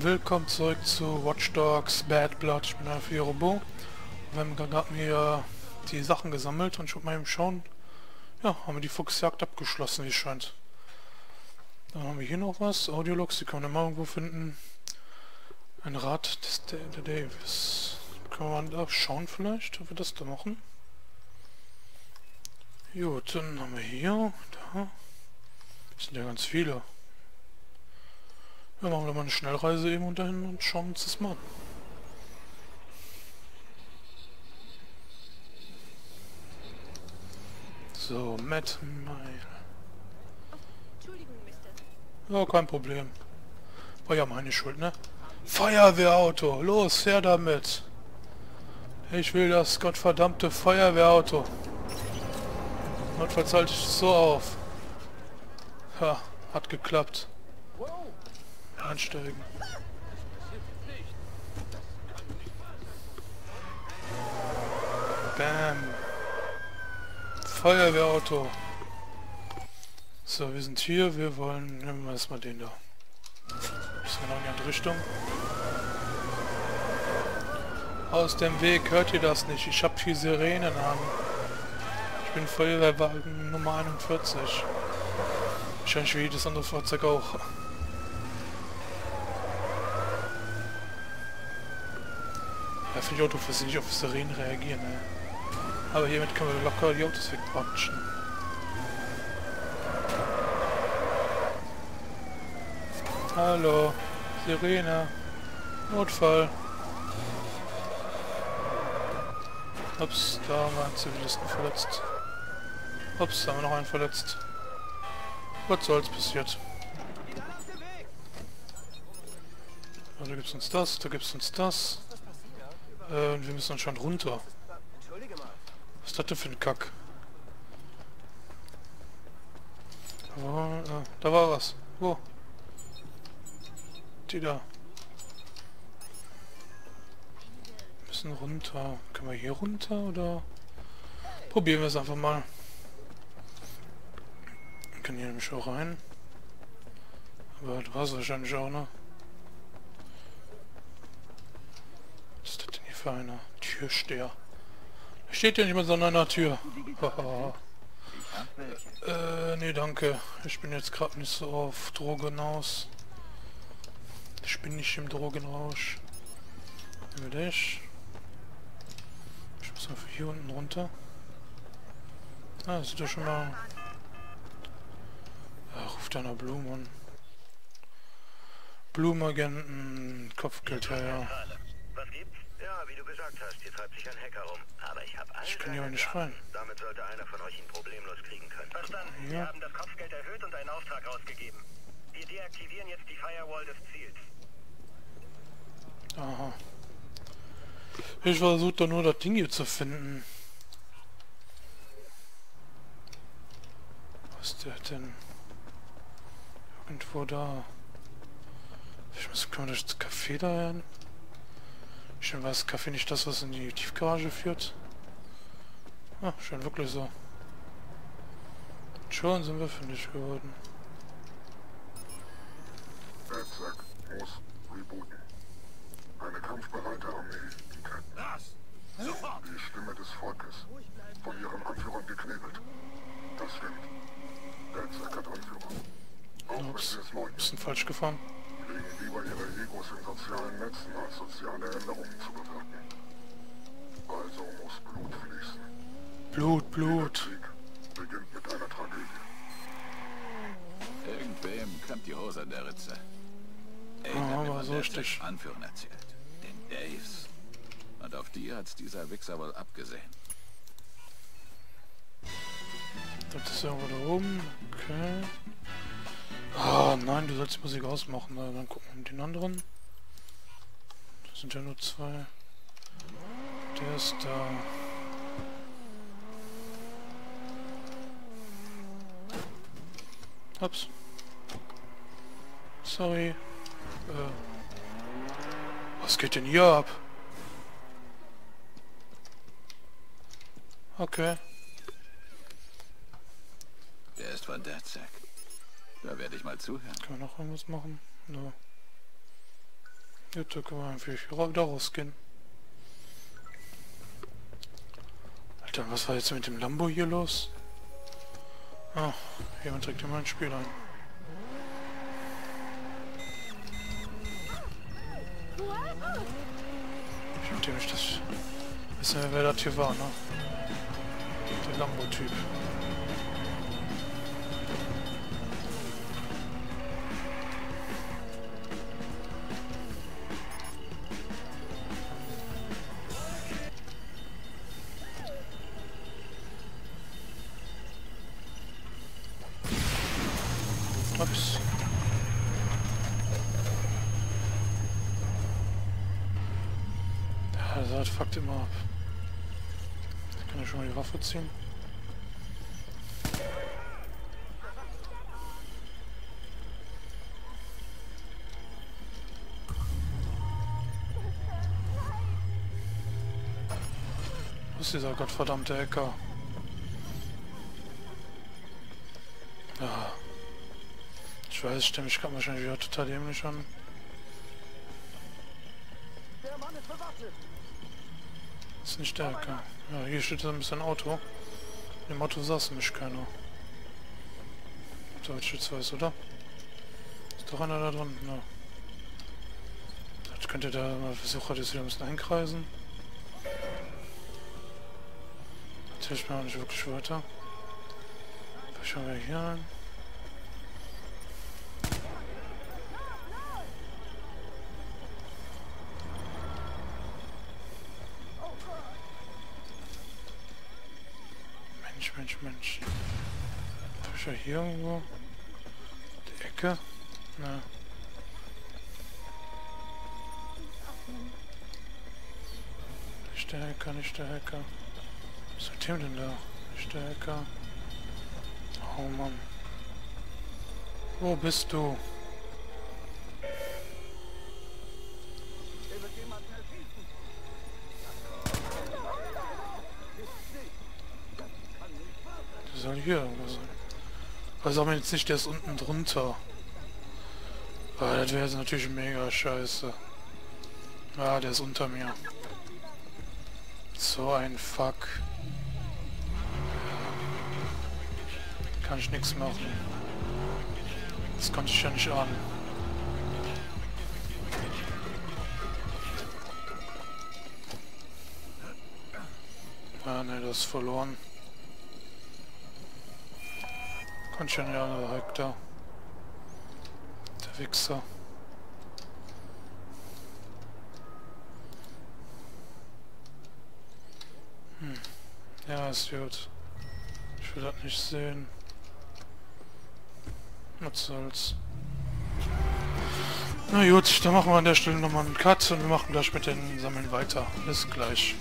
Willkommen zurück zu Watch Dogs Bad Blood. Ich bin Alfie Robo. Wir haben gerade mir die Sachen gesammelt und ich wollte mal eben schauen. Ja, haben wir die Fuchsjagd abgeschlossen, wie es scheint. Dann haben wir hier noch was. Audiologs, die kann man immer irgendwo finden. Ein Rad des der, der Davis. Kann man da schauen vielleicht, ob wir das da machen? Gut, dann haben wir hier, da. Das sind ja ganz viele. Wir machen wir mal eine Schnellreise eben dahin und schauen uns das mal an. So, Matt Mile. Ja, kein Problem. War ja meine Schuld, ne? Feuerwehrauto, los, her damit. Ich will das gottverdammte Feuerwehrauto. Notfalls halte ich es so auf. Ha, hat geklappt einsteigen. Bam. Feuerwehrauto. So, wir sind hier. Wir wollen... Nehmen wir erstmal den da. Wir noch in die andere Richtung. Aus dem Weg. Hört ihr das nicht? Ich habe hier Sirenen an. Ich bin Feuerwehrwagen Nummer 41. Wahrscheinlich wie jedes andere Fahrzeug auch. Ja, finde ich auch doof, dass sie nicht auf Sirenen reagieren. Ne? Aber hiermit können wir locker die Autos wegbatschen. Hallo, Sirene. Notfall. Ups, da haben wir einen Zivilisten verletzt. Ups, da haben wir noch einen verletzt. Was soll's passiert? Da gibt's uns das, da gibt's uns das. Äh, wir müssen anscheinend runter. Was ist das denn für ein Kack? Oh, äh, da war was. Wo? Die da. Müssen runter. Können wir hier runter oder? Probieren wir es einfach mal. Wir können hier nämlich auch rein. Aber du hast wahrscheinlich auch, ne? Für einer Türsteher? Steht ja nicht mal so an einer Tür. äh, nee, danke. Ich bin jetzt gerade nicht so auf Drogen aus. Ich bin nicht im Drogenrausch. Nehmen wir das. Ich muss einfach hier unten runter. Ah, das ist ja schon mal... Ja, ruft einer Blumen an. Blumenagenten, Kopfgeld, ja, ja. Ja, wie du gesagt hast, hier treibt sich ein Hacker rum. Aber ich habe Ich kann hier nicht rein. Damit sollte einer von euch ihn problemlos kriegen können. Verstanden. Ja. Wir haben das Kopfgeld erhöht und einen Auftrag rausgegeben. Wir deaktivieren jetzt die Firewall des Ziels. Aha. Ich versuche da nur das Ding hier zu finden. Was ist der denn? Irgendwo da. Ich muss können wir das Café da hin? Schön war das Kaffee nicht das, was in die Tiefgarage führt. Ah, schön wirklich so. Schon sind wir fündig geworden. Netzwerk muss rebooten. Eine kampfbereite Armee, die Ketten. Sofort! Die Stimme des Volkes. Von ihren Anführern geknebelt. Das stimmt. Netzwerk hat Anführer. Auch Ups, leugnen. bisschen falsch gefahren lieber ihre Egos in sozialen Netzen, als soziale Änderungen zu bewirken. Also muss Blut fließen. Blut, Blut. Der Krieg beginnt mit einer Tragödie. Irgendwem klemmt die Hose an der Ritze. Hat mir aber so der richtig. Anführern erzählt. Den Daves. Und auf die hat's dieser Wichser wohl abgesehen. Das ist irgendwo da oben. Okay. Nein, du sollst die Musik ausmachen. Na, dann gucken wir den anderen. Das sind ja nur zwei. Der ist da. Ups. Sorry. Äh. Was geht denn hier ab? Okay. Der ist von werde ich mal zuhören. Können wir noch irgendwas machen? Gut, da können wir natürlich wieder rausgehen. Alter, was war jetzt mit dem Lambo hier los? Ah, jemand trägt immer ein Spiel ein. Ich möchte nicht das... Wissen wir, wer das hier war, ne? Der Lambo-Typ. Ja, das fuckt immer ab. Ich kann ja schon mal die Waffe ziehen. Wo ist dieser gottverdammte Hacker? Ja. Ich weiß, stimmt, ich kann wahrscheinlich wieder total dämlich an. Das ist nicht der Hacker. Ja, hier steht so ein bisschen Auto. Im Auto saß nämlich keiner. Jetzt weiß, oder? Ist doch einer da drin? Ja. Vielleicht könnte der mal versuchen, das wieder ein bisschen einkreisen. Das hilft mir auch nicht wirklich weiter. Schauen wir hier ein. Mensch, Mensch, Mensch. Ist er hier irgendwo? Die Ecke? Na. Nicht der Hacker, nicht der Hacker. Was mit dem denn da? Nicht der Hacker. Oh Mann. Wo bist du? Der soll hier. Also aber jetzt nicht, der ist unten drunter. Ah, das wäre natürlich mega scheiße. Ah, der ist unter mir. So ein Fuck. Kann ich nichts machen. Das konnte ich ja nicht ahnen. Ah ne, das ist verloren. Nicht ahnen, der Hektar. Der Wichser. Hm. Ja, ist gut. Ich will das nicht sehen. Was soll's. Na gut, dann machen wir an der Stelle nochmal einen Cut und wir machen gleich mit den Sammeln weiter. Bis gleich.